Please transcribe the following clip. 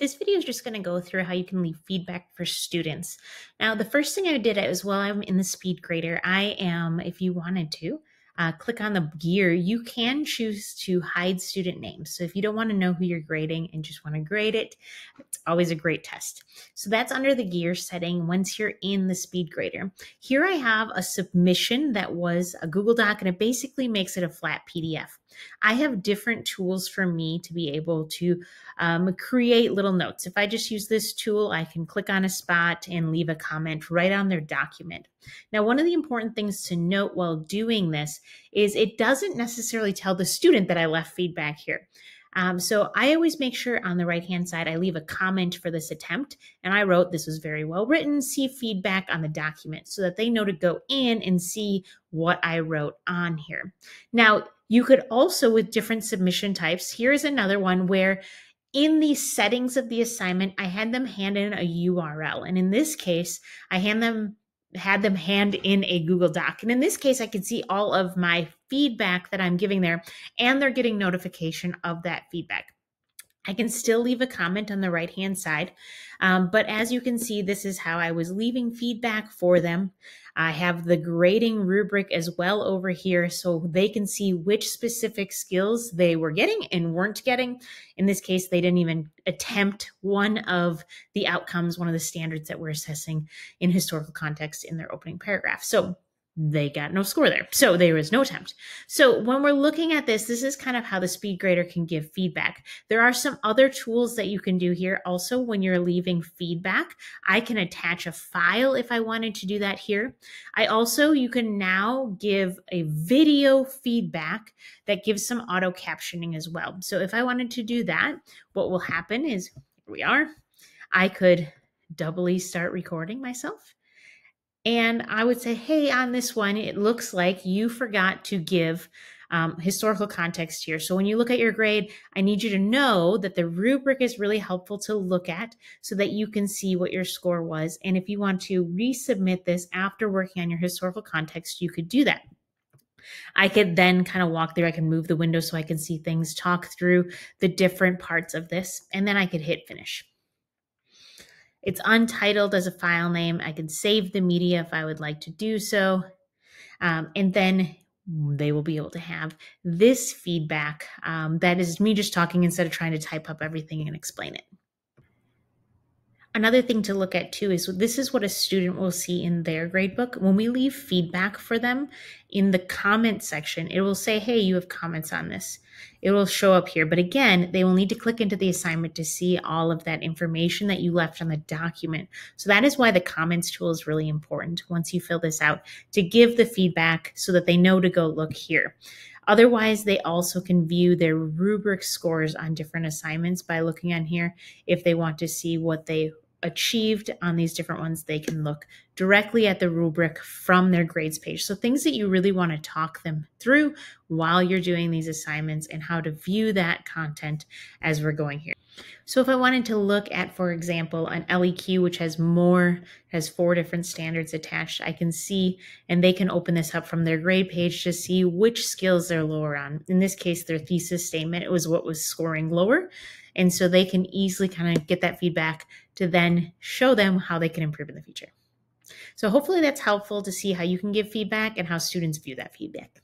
This video is just going to go through how you can leave feedback for students. Now, the first thing I did is while I'm in the speed grader, I am, if you wanted to, uh, click on the gear, you can choose to hide student names. So if you don't want to know who you're grading and just want to grade it, it's always a great test. So that's under the gear setting once you're in the speed grader. Here I have a submission that was a Google Doc and it basically makes it a flat PDF. I have different tools for me to be able to um, create little notes. If I just use this tool, I can click on a spot and leave a comment right on their document. Now, one of the important things to note while doing this is it doesn't necessarily tell the student that I left feedback here. Um, so I always make sure on the right hand side I leave a comment for this attempt. And I wrote, This was very well written. See feedback on the document so that they know to go in and see what I wrote on here. Now, you could also, with different submission types, here's another one where in the settings of the assignment, I had them hand in a URL. And in this case, I hand them had them hand in a Google Doc. And in this case, I can see all of my feedback that I'm giving there, and they're getting notification of that feedback. I can still leave a comment on the right hand side. Um, but as you can see, this is how I was leaving feedback for them. I have the grading rubric as well over here so they can see which specific skills they were getting and weren't getting. In this case, they didn't even attempt one of the outcomes, one of the standards that we're assessing in historical context in their opening paragraph. So they got no score there. So there was no attempt. So when we're looking at this, this is kind of how the speed grader can give feedback. There are some other tools that you can do here. Also, when you're leaving feedback, I can attach a file if I wanted to do that here. I also, you can now give a video feedback that gives some auto captioning as well. So if I wanted to do that, what will happen is here we are. I could doubly start recording myself and I would say, hey, on this one, it looks like you forgot to give um, historical context here. So when you look at your grade, I need you to know that the rubric is really helpful to look at so that you can see what your score was. And if you want to resubmit this after working on your historical context, you could do that. I could then kind of walk through, I can move the window so I can see things, talk through the different parts of this, and then I could hit finish. It's untitled as a file name. I can save the media if I would like to do so. Um, and then they will be able to have this feedback. Um, that is me just talking instead of trying to type up everything and explain it. Another thing to look at too is this is what a student will see in their gradebook. When we leave feedback for them in the comment section, it will say, hey, you have comments on this. It will show up here. But again, they will need to click into the assignment to see all of that information that you left on the document. So that is why the comments tool is really important once you fill this out to give the feedback so that they know to go look here. Otherwise, they also can view their rubric scores on different assignments by looking on here. If they want to see what they achieved on these different ones, they can look directly at the rubric from their grades page. So, things that you really want to talk them through while you're doing these assignments and how to view that content as we're going here. So, if I wanted to look at, for example, an LEQ, which has more, has four different standards attached, I can see, and they can open this up from their grade page to see which skills they're lower on. In this case, their thesis statement it was what was scoring lower. And so they can easily kind of get that feedback to then show them how they can improve in the future. So hopefully that's helpful to see how you can give feedback and how students view that feedback.